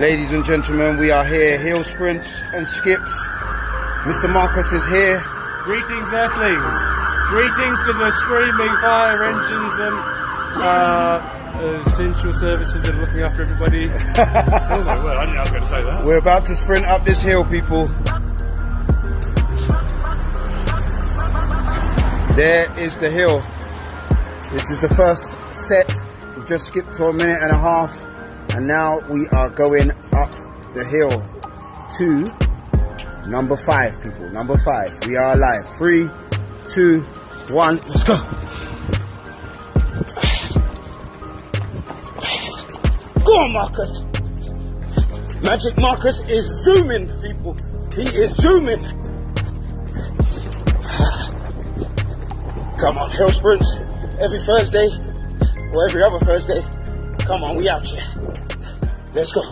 Ladies and gentlemen, we are here, hill sprints and skips. Mr. Marcus is here. Greetings, Earthlings. Greetings to the screaming fire engines and uh, essential services that are looking after everybody. oh my word, I didn't know I was going to say that. We're about to sprint up this hill, people. There is the hill. This is the first set. We've just skipped for a minute and a half. And now we are going up the hill to number five, people. Number five. We are alive. Three, two, one. Let's go. Go on, Marcus. Magic Marcus is zooming, people. He is zooming. Come on, hill sprints every Thursday or every other Thursday. Come on, we out here. Let's go.